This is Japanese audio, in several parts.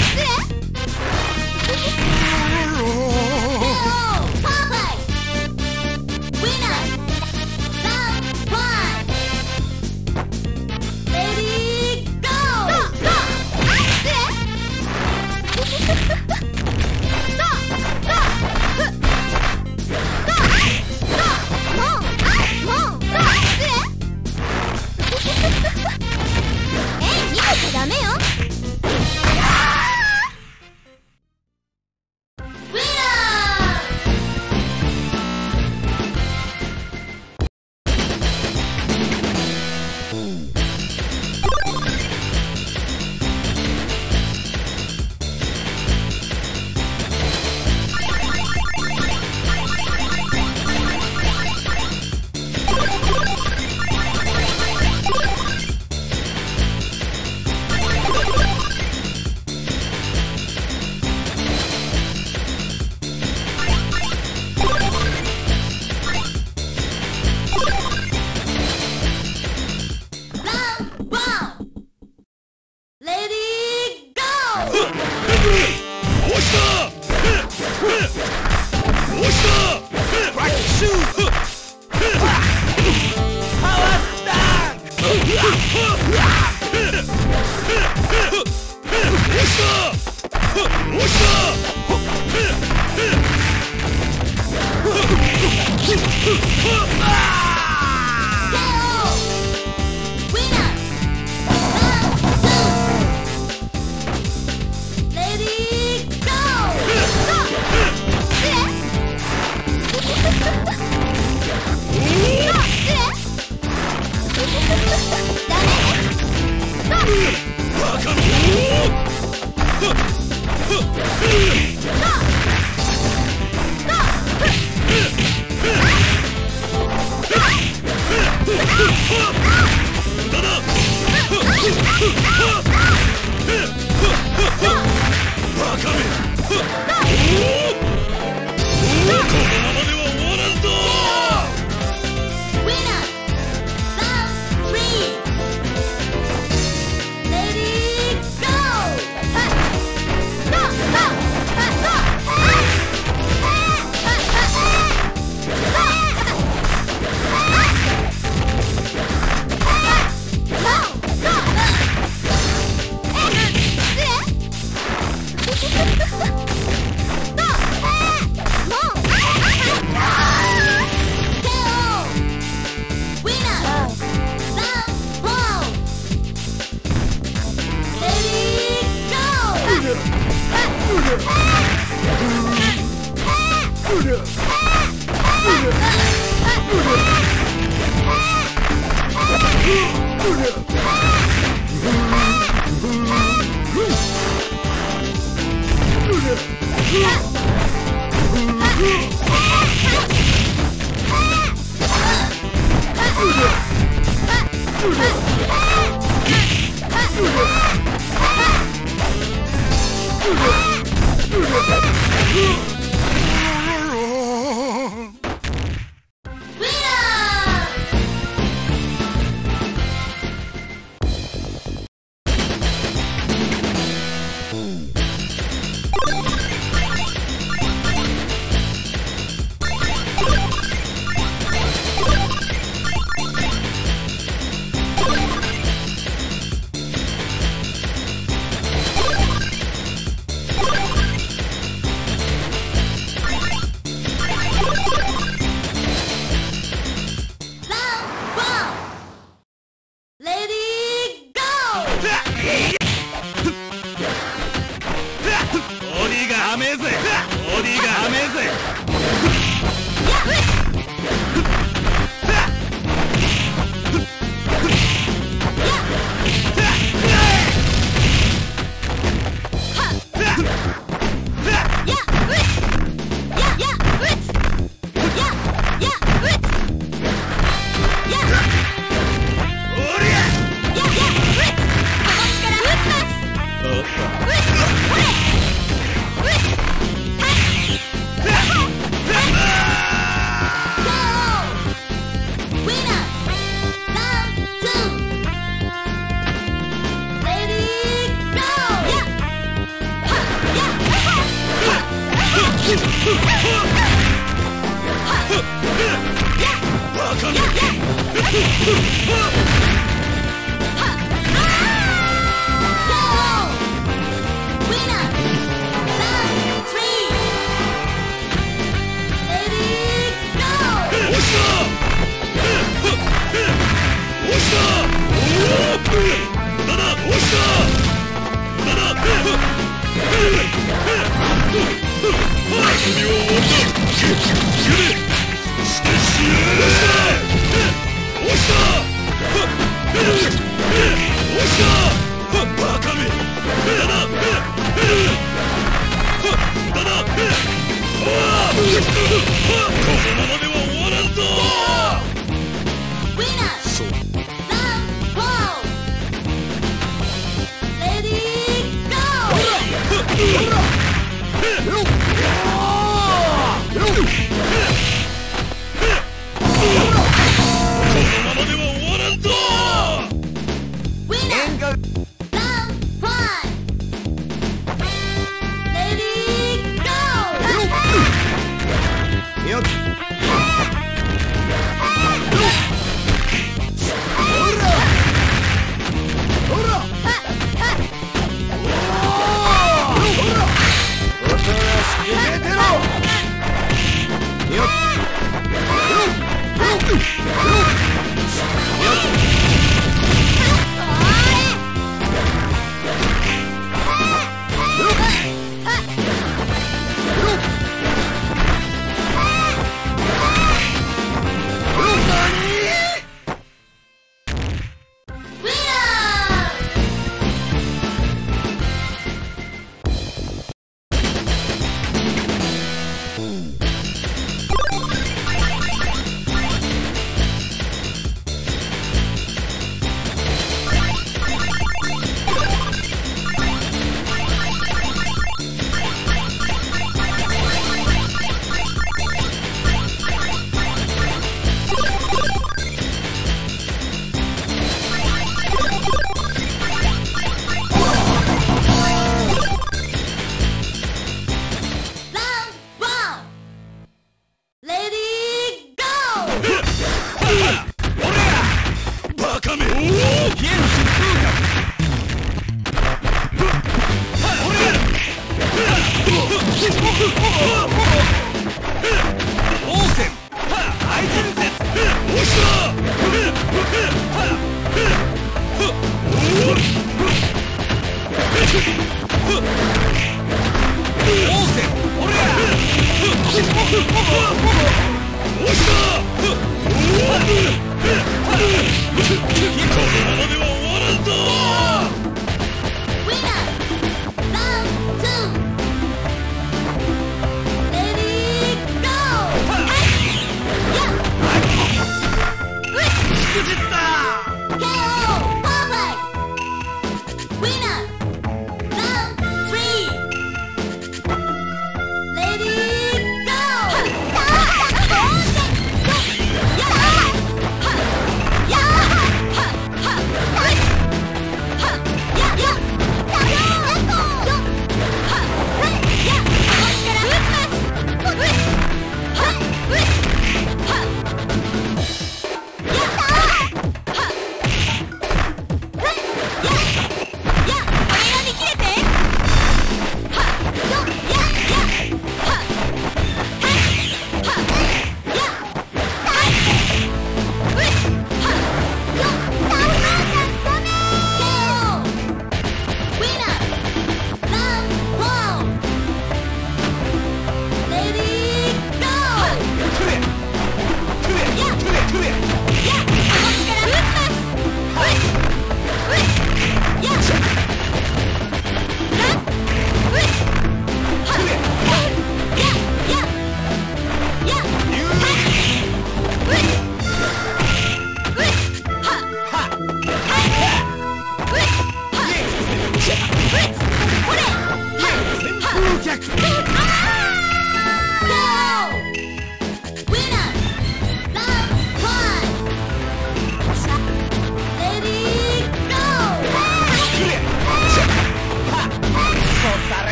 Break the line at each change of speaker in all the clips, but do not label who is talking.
行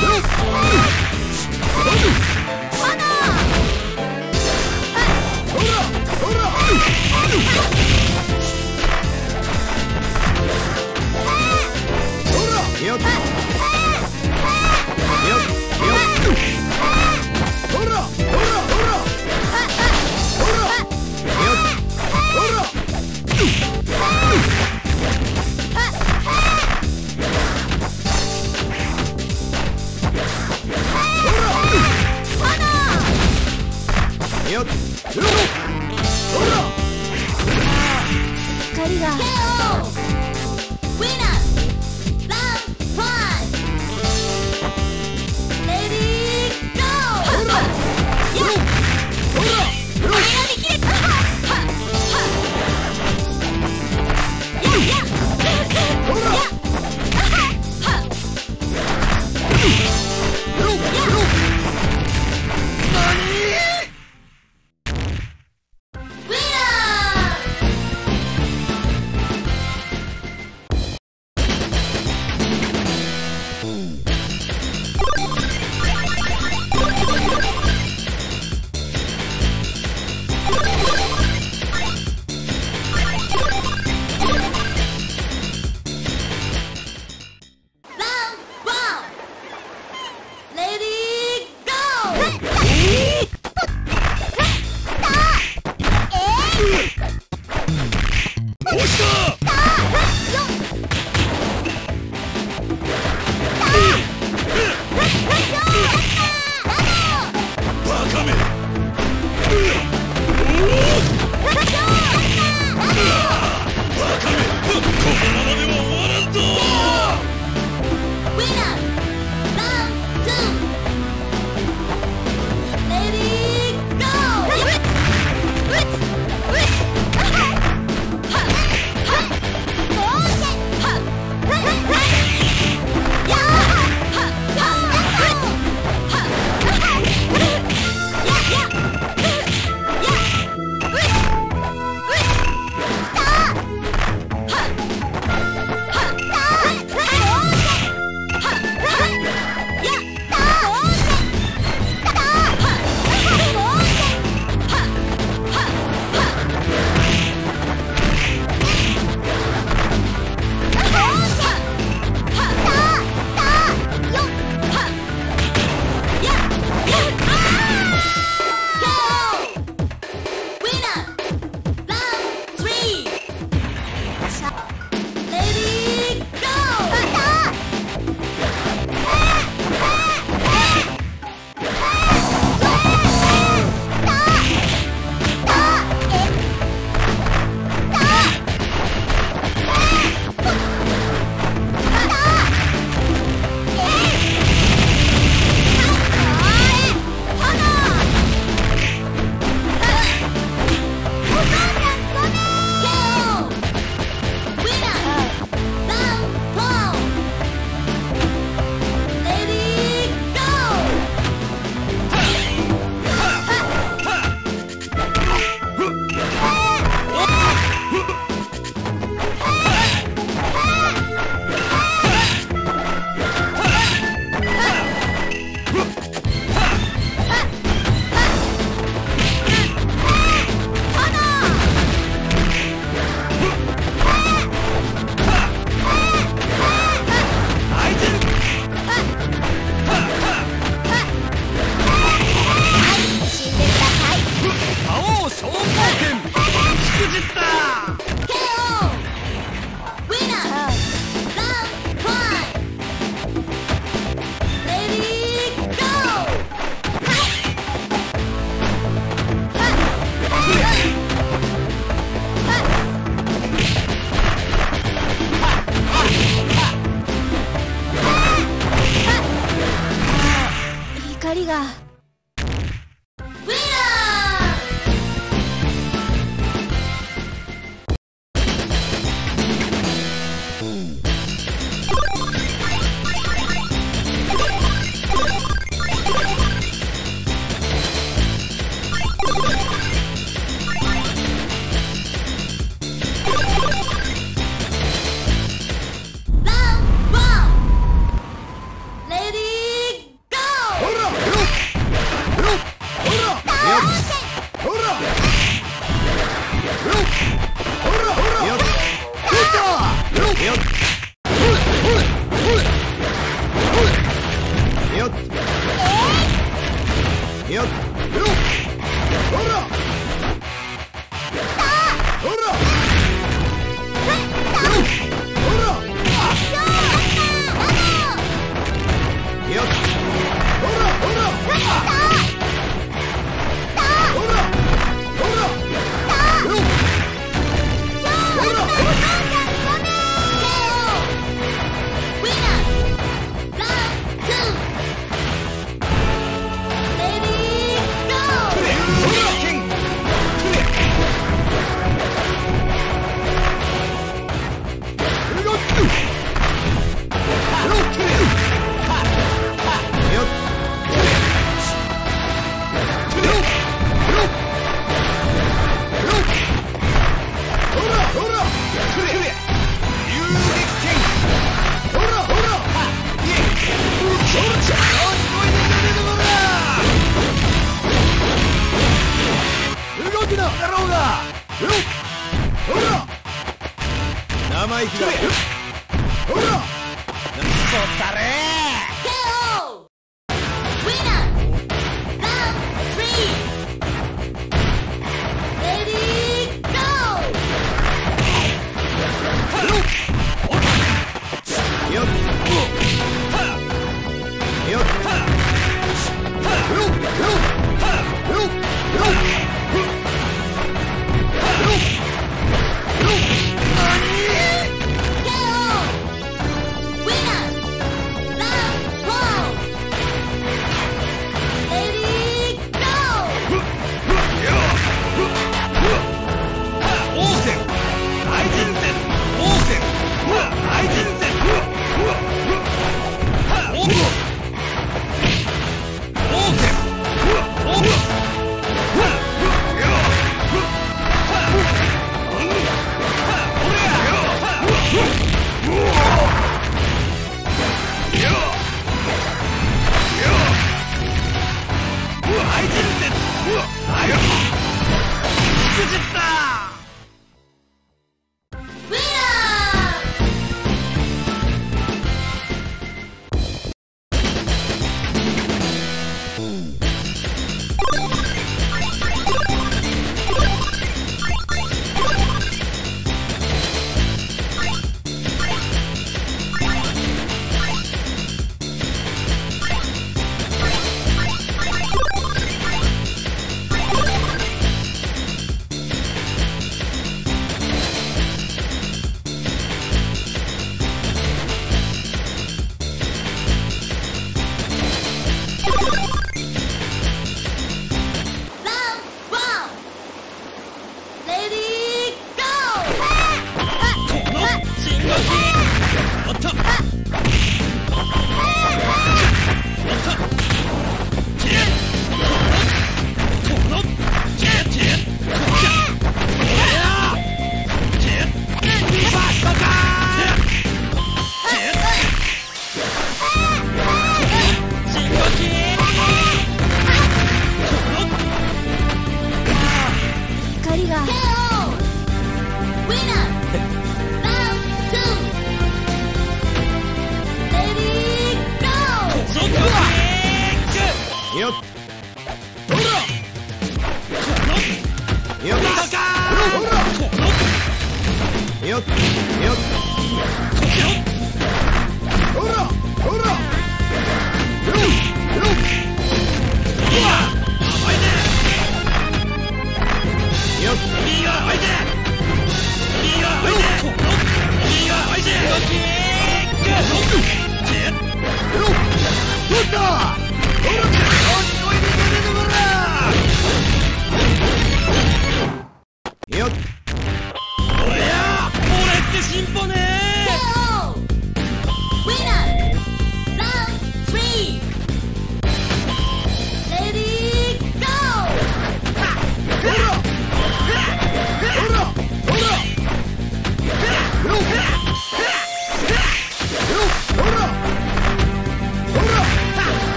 よ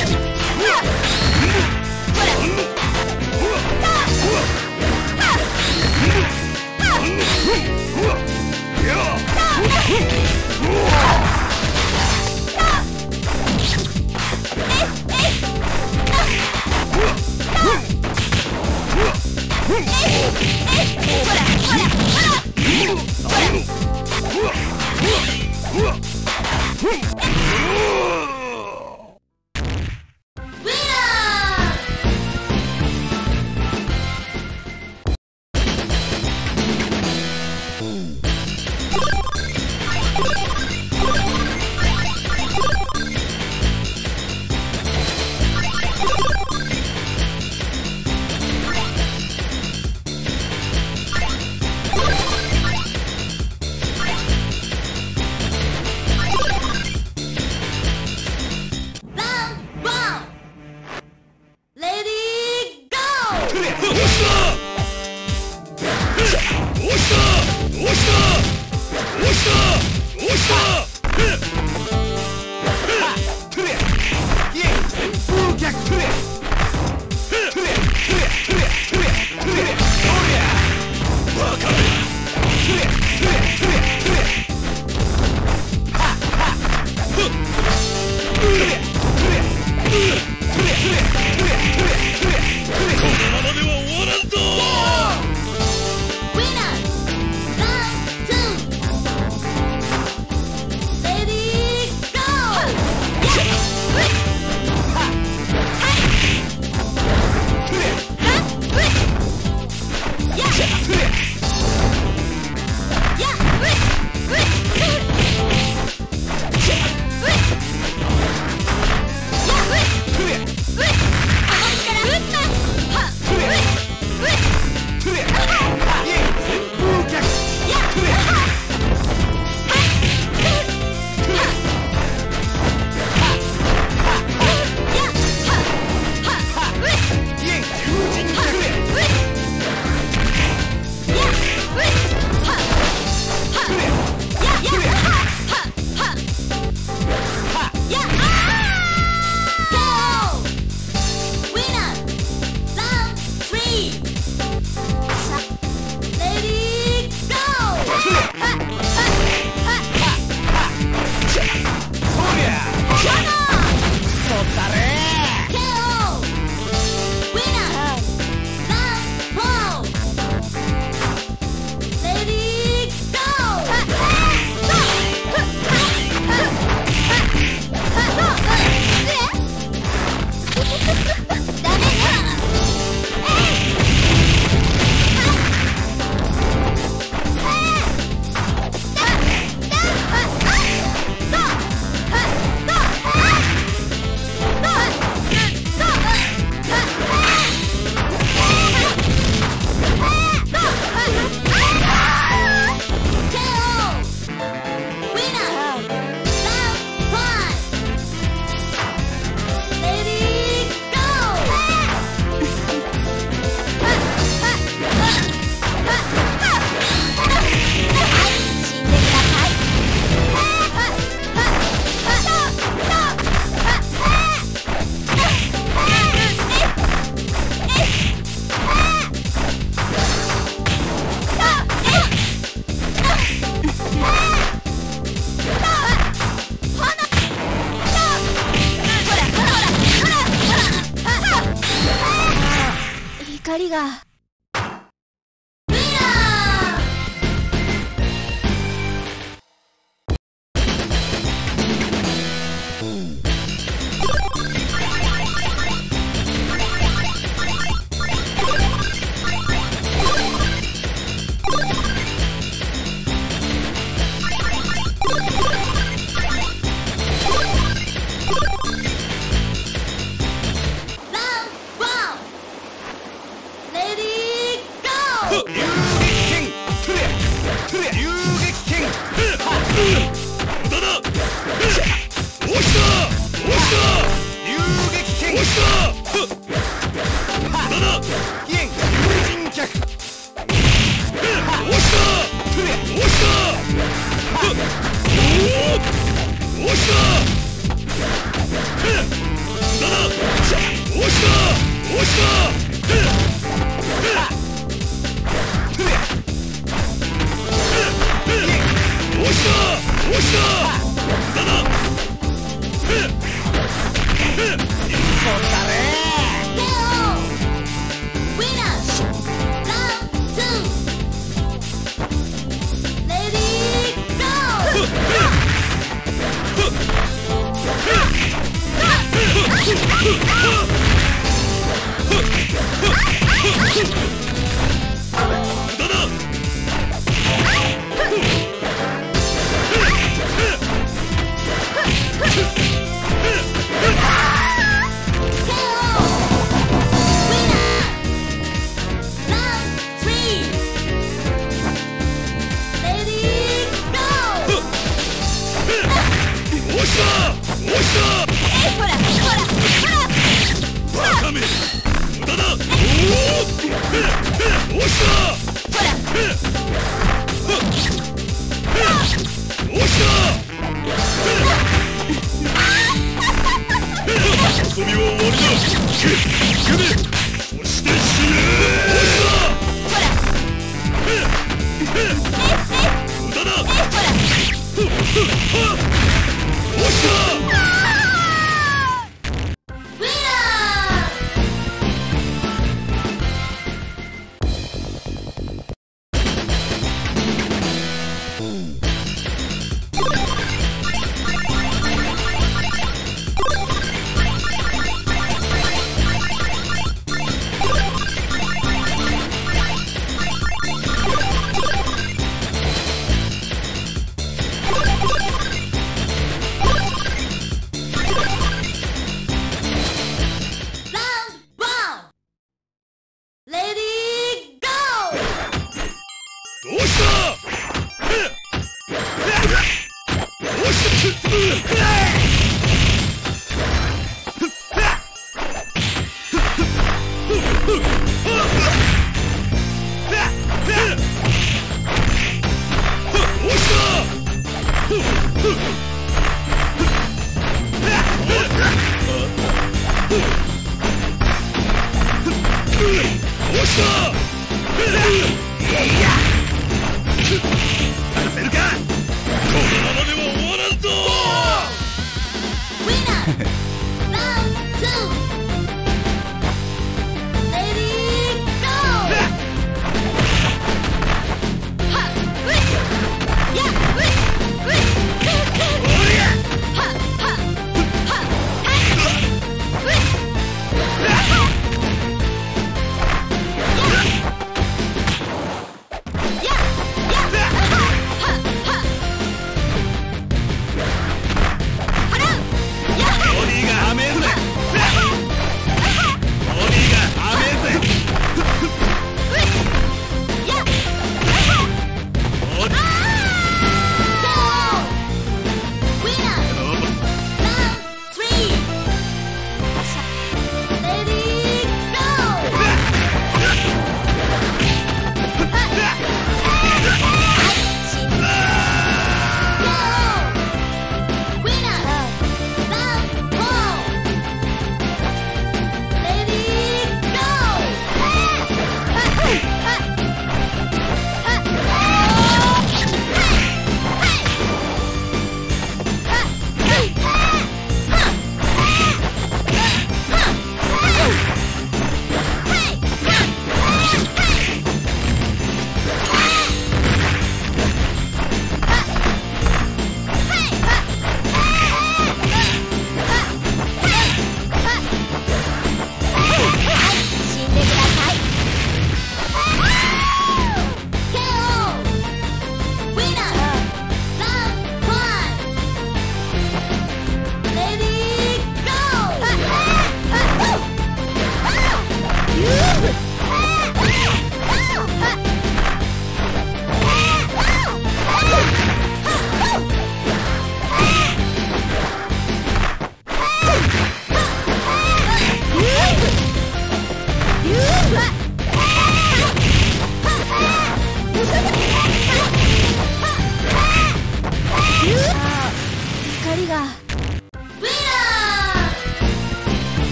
you.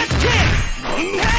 Let's kick!